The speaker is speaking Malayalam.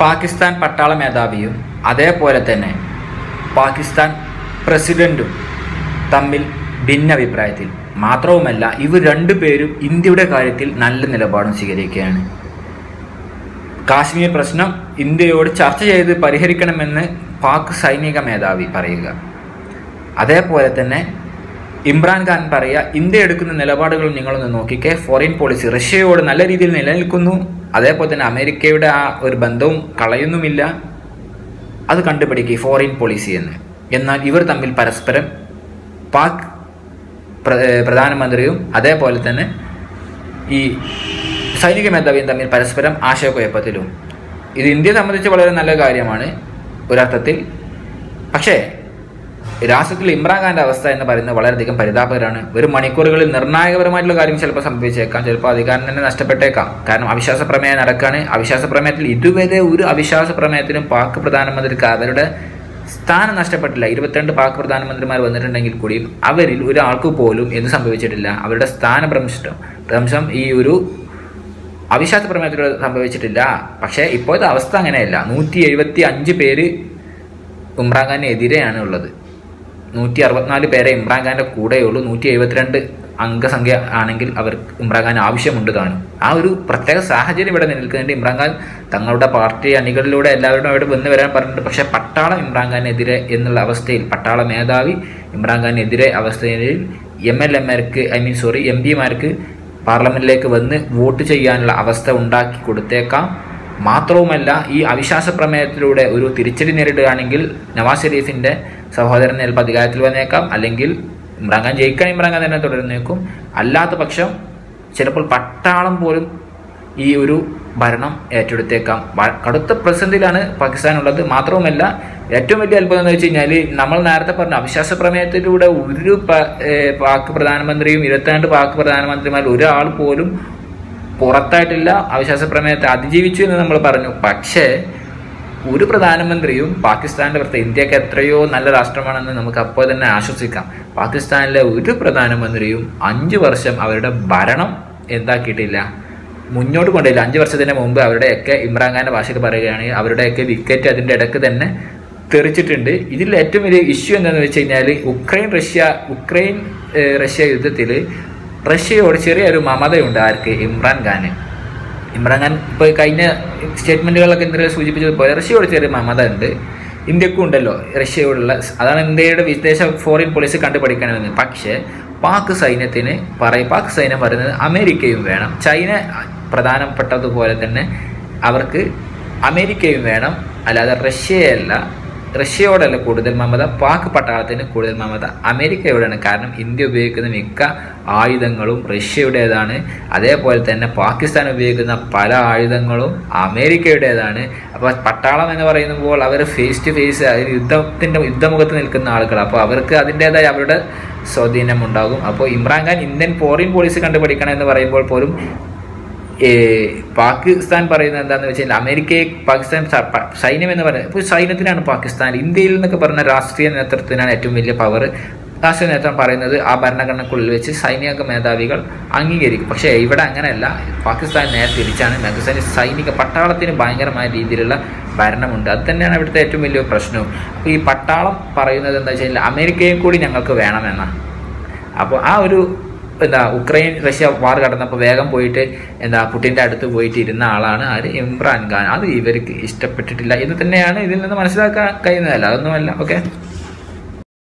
പാകിസ്ഥാൻ പട്ടാള മേധാവിയും അതേപോലെ തന്നെ പാകിസ്ഥാൻ പ്രസിഡന്റും തമ്മിൽ ഭിന്നഭിപ്രായത്തിൽ മാത്രവുമല്ല ഇവർ രണ്ടുപേരും ഇന്ത്യയുടെ കാര്യത്തിൽ നല്ല നിലപാടും സ്വീകരിക്കുകയാണ്. കാശ്മീർ പ്രശ്നം ഇന്ത്യയോട് ചർച്ച ചെയ്ത് പരിഹരിക്കണമെന്ന് പാക് സൈനിക മേധാവി പറയുക. അതേപോലെ തന്നെ ഇമ്രാൻഖാൻ പറയുക ഇന്ത്യ എടുക്കുന്ന നിലപാടുകൾ നിങ്ങളൊന്ന് നോക്കിക്കേ. ഫോറിൻ പോളിസി റഷ്യയോട് നല്ല രീതിയിൽ നിലനിൽക്കുന്നു. അതേപോലെ തന്നെ അമേരിക്കയുടെ ആ ഒരു ബന്ധവും കളയുന്നുമില്ല. അത് കണ്ടുപിടിക്കുക ഫോറിൻ പോളിസി എന്ന്. എന്നാൽ ഇവർ തമ്മിൽ പരസ്പരം പാക് പ്രധാനമന്ത്രിയും അതേപോലെ തന്നെ ഈ സൈനിക മേധാവിയും തമ്മിൽ പരസ്പരം ആശയക്കുഴപ്പത്തിലും. ഇത് ഇന്ത്യയെ സംബന്ധിച്ച് വളരെ നല്ല കാര്യമാണ് ഒരർത്ഥത്തിൽ. പക്ഷേ രാഷ്ട്രത്തിൽ ഇമ്രാൻഖാന്റെ അവസ്ഥ എന്ന് പറയുന്നത് വളരെയധികം പരിതാപകരമാണ്. ഒരു മണിക്കൂറുകളിൽ നിർണായകപരമായിട്ടുള്ള കാര്യം ചിലപ്പോൾ സംഭവിച്ചേക്കാം. ചിലപ്പോൾ അധികാരം തന്നെ നഷ്ടപ്പെട്ടേക്കാം. കാരണം അവിശ്വാസ പ്രമേയം നടക്കുകയാണ് അവിശ്വാസ പ്രമേയത്തിൽ ഇതുവരെ ഒരു അവിശ്വാസ പ്രമേയത്തിനും പാക് പ്രധാനമന്ത്രിക്ക് അവരുടെ സ്ഥാനം നഷ്ടപ്പെട്ടില്ല. ഇരുപത്തിരണ്ട് പാക് പ്രധാനമന്ത്രിമാർ വന്നിട്ടുണ്ടെങ്കിൽ കൂടിയും അവരിൽ ഒരാൾക്ക് പോലും എന്ത് സംഭവിച്ചിട്ടില്ല. അവരുടെ സ്ഥാനഭ്രംശം ഭ്രംശം ഈ ഒരു അവിശ്വാസ പ്രമേയത്തിലൂടെ സംഭവിച്ചിട്ടില്ല. പക്ഷേ ഇപ്പോഴത്തെ അവസ്ഥ അങ്ങനെയല്ല. നൂറ്റി എഴുപത്തി അഞ്ച് പേര് ഉമ്രാൻഖാനെതിരെയാണ് ഉള്ളത്. നൂറ്റി അറുപത്തിനാല് പേരെ ഇമ്രാൻഖാന്റെ കൂടെയുള്ളൂ. നൂറ്റി എഴുപത്തിരണ്ട് അംഗസംഖ്യ ആണെങ്കിൽ അവർ ഇമ്രാൻഖാൻ ആവശ്യമുണ്ട് താനും. ആ ഒരു പ്രത്യേക സാഹചര്യം ഇവിടെ നിലനിൽക്കുന്നുണ്ട്. ഇമ്രാൻഖാൻ തങ്ങളുടെ പാർട്ടി അണികളിലൂടെ എല്ലാവരോടും അവിടെ വന്നു വരാൻ പറഞ്ഞിട്ടുണ്ട്. പക്ഷേ പട്ടാളം ഇമ്രാൻഖാനെതിരെ എന്നുള്ള അവസ്ഥയിൽ പട്ടാള മേധാവി ഇമ്രാൻഖാനെതിരെ അവസ്ഥയിൽ എം എൽ എമാർക്ക് ഐ മീൻ സോറി എം പിമാർക്ക് പാർലമെന്റിലേക്ക് വന്ന് വോട്ട് ചെയ്യാനുള്ള അവസ്ഥ ഉണ്ടാക്കി കൊടുത്തേക്കാം. മാത്രവുമല്ല ഈ അവിശ്വാസ പ്രമേയത്തിലൂടെ ഒരു തിരിച്ചടി നേരിടുകയാണെങ്കിൽ നവാസ് ഷെരീഫിന്റെ സഹോദരൻ ചിലപ്പോൾ അധികാരത്തിൽ വന്നേക്കാം. അല്ലെങ്കിൽ ഇമ്രാൻഖാൻ ജയിക്കാൻ ഇമ്രാൻഖാൻ തന്നെ തുടരുന്നേക്കും. അല്ലാത്ത പക്ഷം ചിലപ്പോൾ പട്ടാളം പോലും ഈ ഒരു ഭരണം ഏറ്റെടുത്തേക്കാം. കടുത്ത പ്രതിസന്ധിയിലാണ് പാകിസ്ഥാൻ ഉള്ളത്. മാത്രവുമല്ല ഏറ്റവും വലിയ അത്ഭുതം എന്ന് വെച്ച് കഴിഞ്ഞാൽ നമ്മൾ നേരത്തെ പറഞ്ഞ അവിശ്വാസ പ്രമേയത്തിലൂടെ ഒരു പാക് പ്രധാനമന്ത്രിയും ഇരുപത്തിരണ്ട് പാക് പ്രധാനമന്ത്രിമാരിൽ ഒരാൾ പോലും പുറത്തായിട്ടില്ല. അവിശ്വാസ പ്രമേയത്തെ അതിജീവിച്ചു എന്ന് നമ്മൾ പറഞ്ഞു. പക്ഷേ ഒരു പ്രധാനമന്ത്രിയും പാകിസ്ഥാന്റെ പുറത്ത് ഇന്ത്യയ്ക്ക് എത്രയോ നല്ല രാഷ്ട്രമാണെന്ന് നമുക്ക് അപ്പോൾ തന്നെ ആശ്വസിക്കാം. പാകിസ്ഥാനിലെ ഒരു പ്രധാനമന്ത്രിയും അഞ്ച് വർഷം അവരുടെ ഭരണം എന്താക്കിയിട്ടില്ല. മുന്നോട്ട് കൊണ്ടില്ല അഞ്ച് വർഷത്തിന് മുമ്പ് അവരുടെയൊക്കെ ഇമ്രാൻഖാന്റെ ഭാഷയിൽ പറയുകയാണെങ്കിൽ അവരുടെയൊക്കെ വിക്കറ്റ് അതിന്റെ ഇടയ്ക്ക് തന്നെ തെറിച്ചിട്ടുണ്ട്. ഇതിൽ ഏറ്റവും വലിയ ഇഷ്യൂ എന്താണെന്ന് വെച്ച് കഴിഞ്ഞാൽ ഉക്രൈൻ റഷ്യ ഉക്രൈൻ റഷ്യ യുദ്ധത്തിൽ റഷ്യയോട് ചെറിയൊരു മമതയുണ്ട് ആർക്ക്? ഇമ്രാൻഖാന് ഇമ്രാൻഖാൻ ഇപ്പോൾ കഴിഞ്ഞ സ്റ്റേറ്റ്മെന്റുകളൊക്കെ ഇന്ത്യയിൽ സൂചിപ്പിച്ചതുപോലെ റഷ്യയോട് ചെറിയ മമത ഉണ്ട് ഇന്ത്യക്കും ഉണ്ടല്ലോ റഷ്യയോടുള്ള അതാണ് ഇന്ത്യയുടെ വിദേശ ഫോറിൻ പോളിസി കണ്ടുപഠിക്കണമെന്ന്. പക്ഷേ പാക് സൈന്യത്തിന് പറയും പാക് സൈന്യം പറയുന്നത് അമേരിക്കയും വേണം. ചൈന പ്രധാനപ്പെട്ടതുപോലെ തന്നെ അവർക്ക് അമേരിക്കയും വേണം. അല്ലാതെ റഷ്യയല്ല റഷ്യയോടല്ല കൂടുതൽ മമത പാക് പട്ടാളത്തിന് കൂടുതൽ മമത. അമേരിക്കയോടാണ് കാരണം ഇന്ത്യ ഉപയോഗിക്കുന്ന മിക്ക ആയുധങ്ങളും റഷ്യയുടേതാണ്. അതേപോലെ തന്നെ പാകിസ്ഥാൻ ഉപയോഗിക്കുന്ന പല ആയുധങ്ങളും അമേരിക്കയുടേതാണ്. അപ്പോൾ പട്ടാളം എന്ന് പറയുമ്പോൾ അവർ ഫേസ് ടു ഫേസ് യുദ്ധത്തിന്റെ യുദ്ധമുഖത്ത് നിൽക്കുന്ന ആളുകൾ അപ്പോൾ അവർക്ക് അതിന്റേതായ അവരുടെ സ്വാധീനം ഉണ്ടാകും അപ്പോൾ ഇമ്രാൻഖാൻ ഇന്ത്യൻ ഫോറിൻ പോളിസി കണ്ടുപിടിക്കണം എന്ന് പറയുമ്പോൾ പോലും പാകിസ്ഥാൻ പറയുന്നത് എന്താണെന്ന് വെച്ചാൽ അമേരിക്കയെ പാകിസ്ഥാൻ സൈന്യം എന്ന് പറയുന്നത് ഇപ്പോൾ സൈന്യത്തിനാണ് പാകിസ്ഥാൻ. ഇന്ത്യയിൽ നിന്നൊക്കെ പറഞ്ഞ രാഷ്ട്രീയ നേതൃത്വത്തിനാണ് ഏറ്റവും വലിയ പവർ രാഷ്ട്രീയ നേതൃത്വം പറയുന്നത് ആ ഭരണഘടനക്കുള്ളിൽ വെച്ച് സൈനിക മേധാവികൾ അംഗീകരിക്കും. പക്ഷേ ഇവിടെ അങ്ങനെയല്ല. പാകിസ്ഥാൻ നേരെ തിരിച്ചാണ്. പാകിസ്ഥാൻ സൈനിക പട്ടാളത്തിന് ഭയങ്കരമായ രീതിയിലുള്ള ഭരണമുണ്ട്. അത് തന്നെയാണ് ഇവിടുത്തെ ഏറ്റവും വലിയ പ്രശ്നവും. അപ്പോൾ ഈ പട്ടാളം പറയുന്നത് എന്താ വെച്ച് കഴിഞ്ഞാൽ അമേരിക്കയും കൂടി ഞങ്ങൾക്ക് വേണമെന്നാണ്. അപ്പോൾ ആ ഒരു എന്താ ഉക്രൈൻ റഷ്യ വാർ കടന്നപ്പോൾ വേഗം പോയിട്ട് എന്താ പുട്ടിന്റെ അടുത്ത് പോയിട്ട് ഇരുന്ന ആളാണ് ആര്? ഇമ്രാൻ ഖാൻ. അത് ഇവർക്ക് ഇഷ്ടപ്പെട്ടിട്ടില്ല. ഇത് തന്നെയാണ് ഇതിൽ നിന്ന് മനസ്സിലാക്കാൻ കഴിയുന്നതല്ല. അതൊന്നുമല്ല. ഓക്കെ